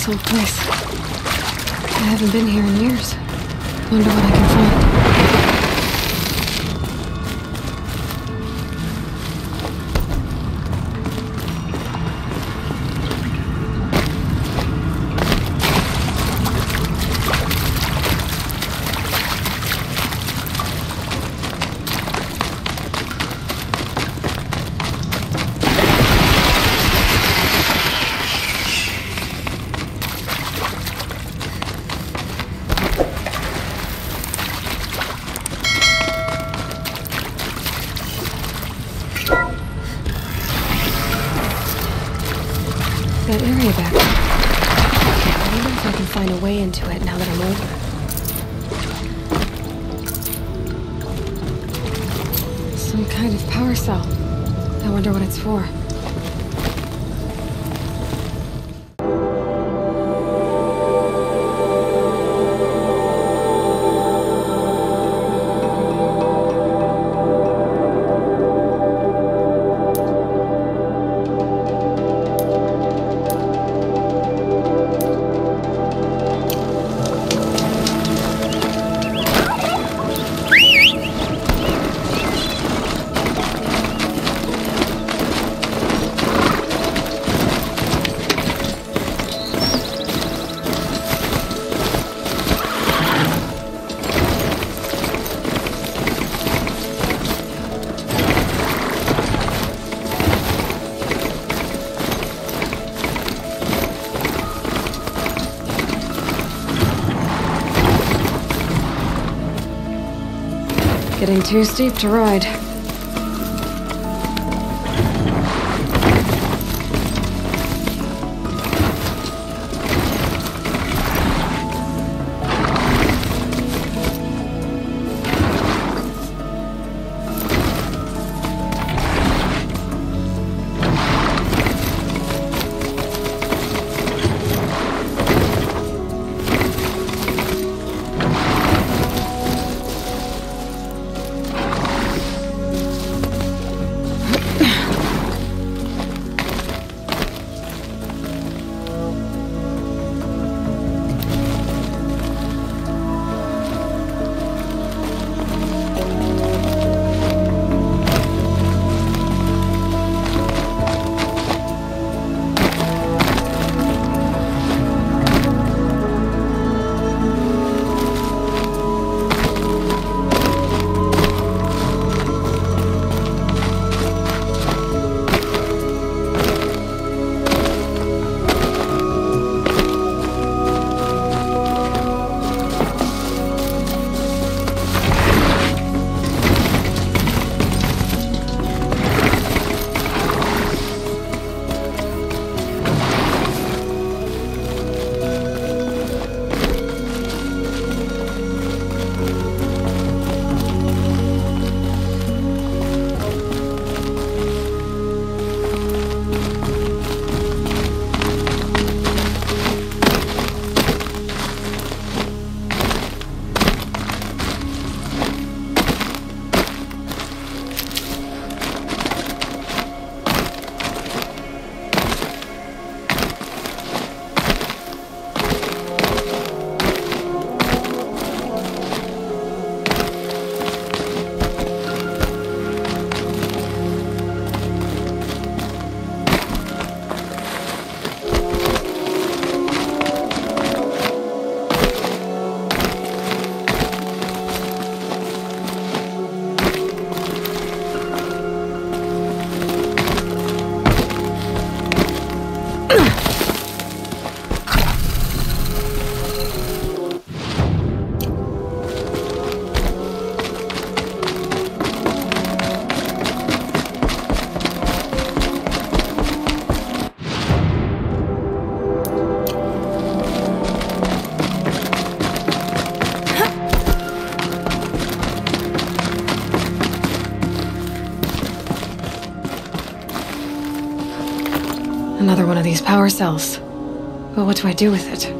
this old place? I haven't been here in years. Wonder what I can find. Too steep to ride. Of these power cells. But what do I do with it?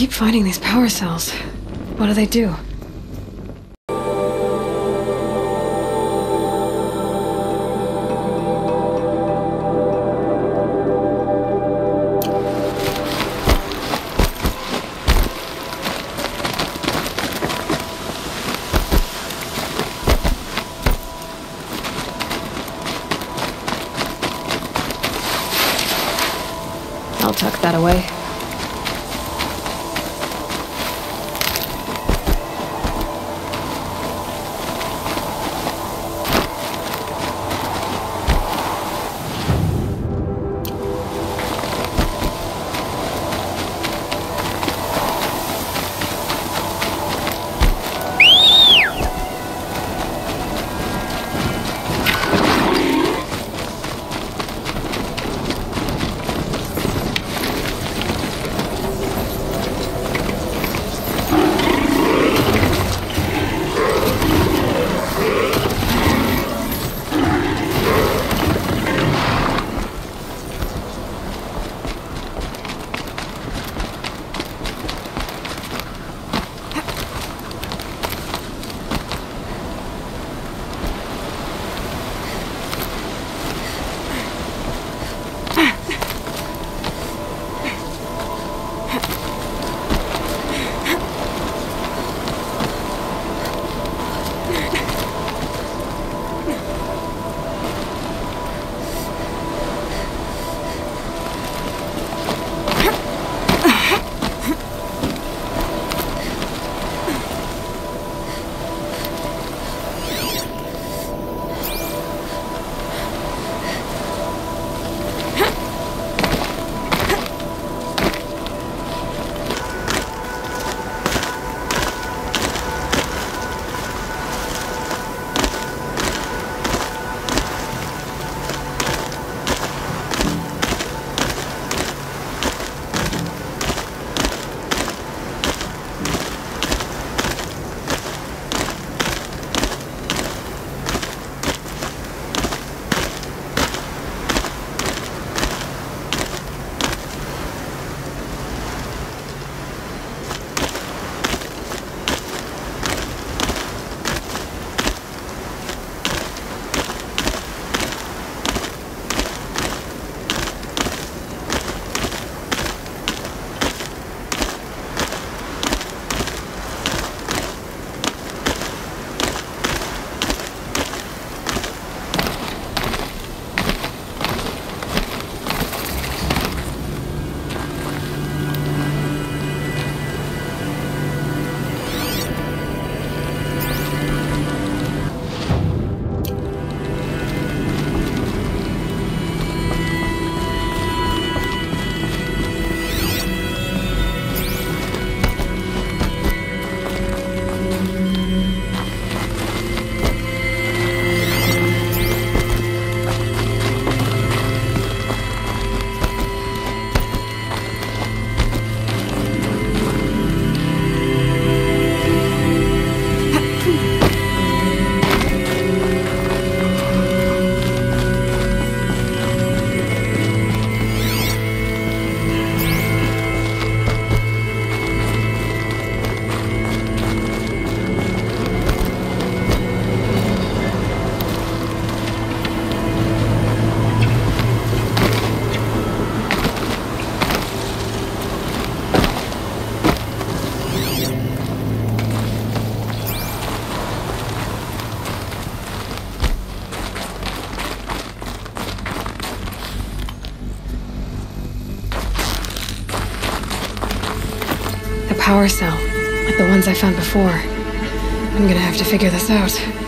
Keep finding these power cells. What do they do? Power cell, like the ones I found before. I'm gonna have to figure this out.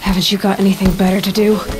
Haven't you got anything better to do?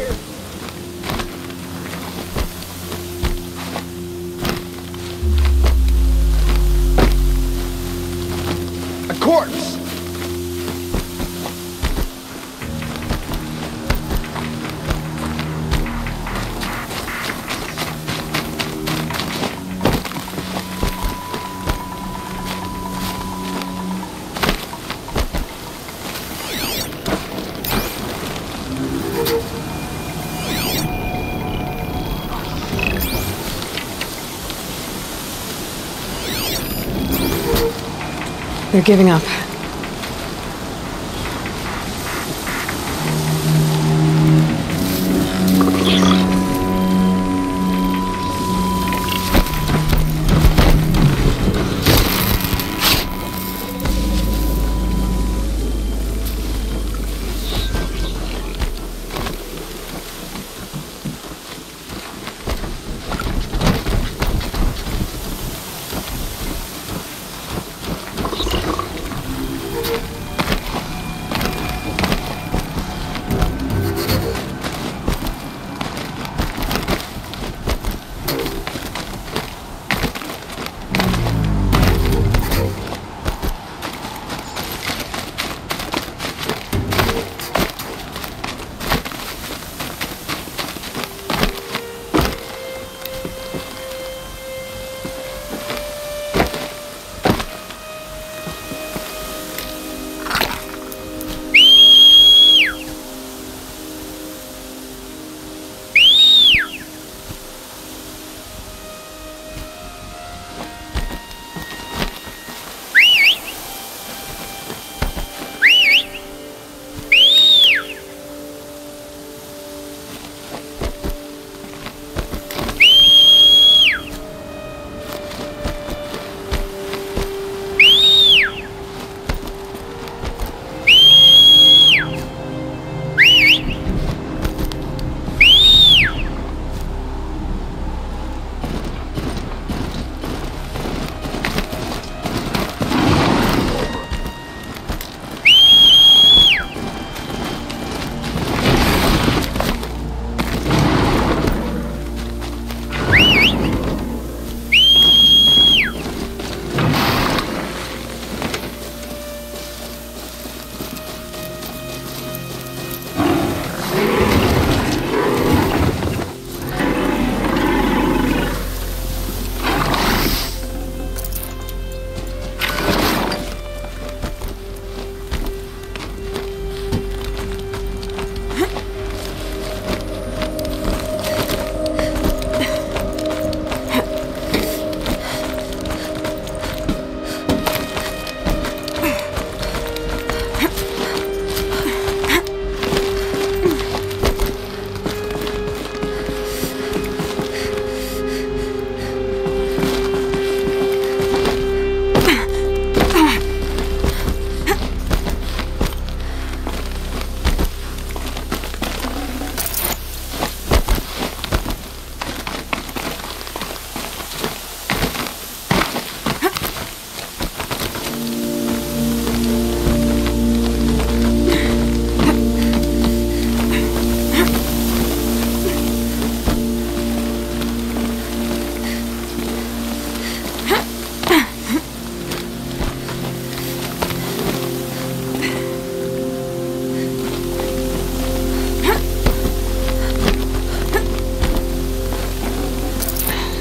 They're giving up.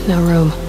No room.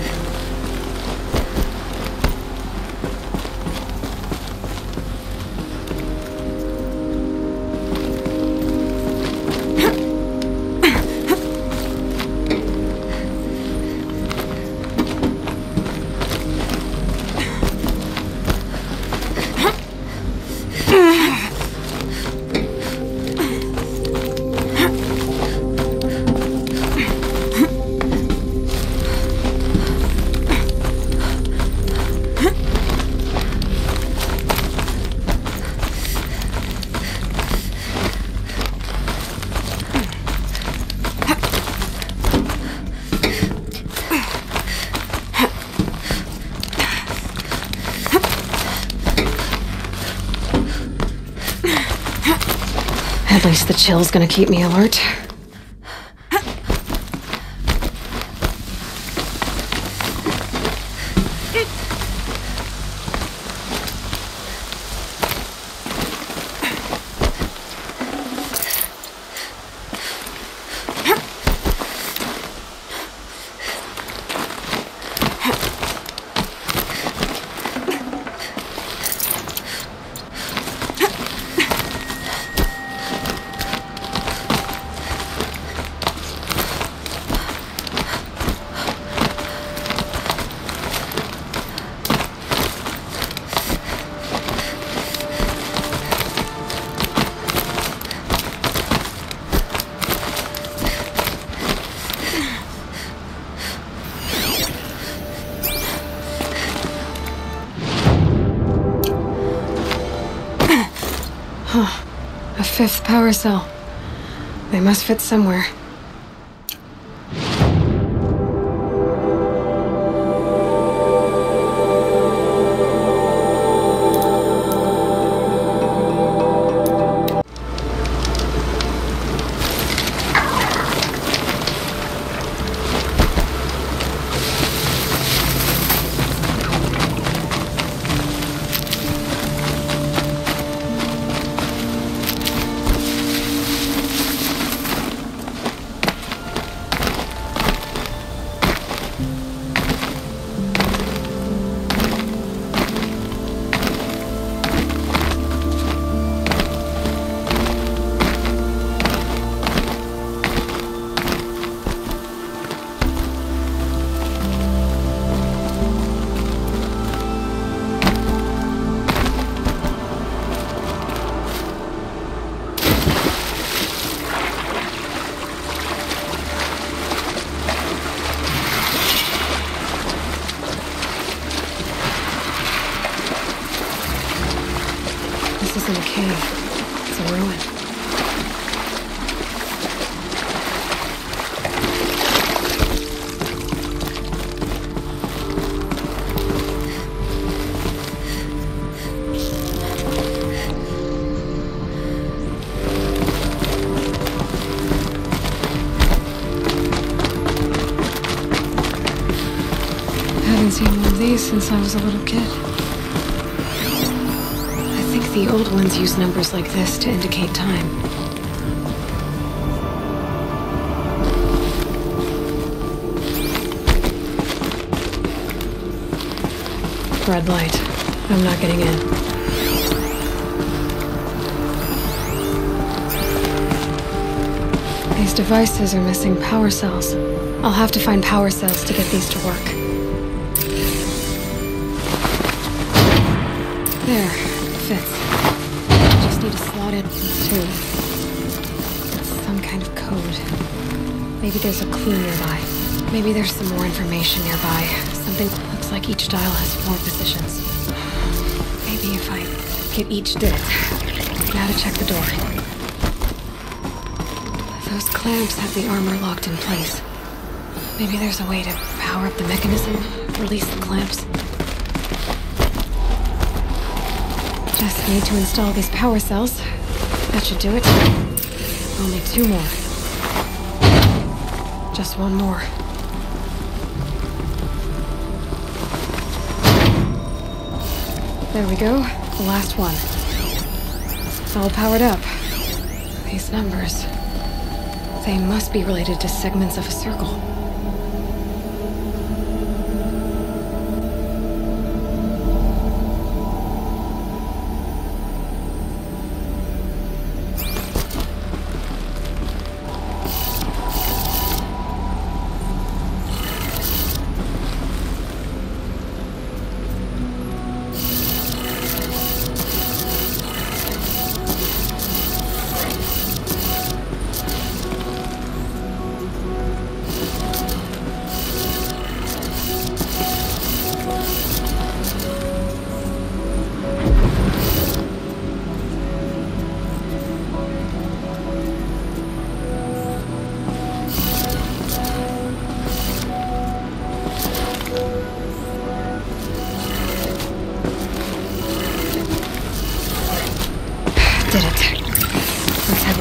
Least the chill's gonna keep me alert. Fifth power cell. They must fit somewhere. Since I was a little kid. I think the old ones use numbers like this to indicate time. Red light. I'm not getting in. These devices are missing power cells. I'll have to find power cells to get these to work. There, fits. Just need to slot in two. It's some kind of code. Maybe there's a clue nearby. Maybe there's some more information nearby. Something looks like each dial has four positions. Maybe if I get each bit. Now to check the door. Those clamps have the armor locked in place. Maybe there's a way to power up the mechanism, release the clamps. Just need to install these power cells. That should do it. Only two more. Just one more. There we go. The last one. All powered up. These numbers. They must be related to segments of a circle.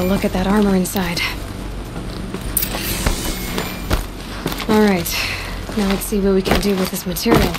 Look at that armor inside. Alright, now let's see what we can do with this material.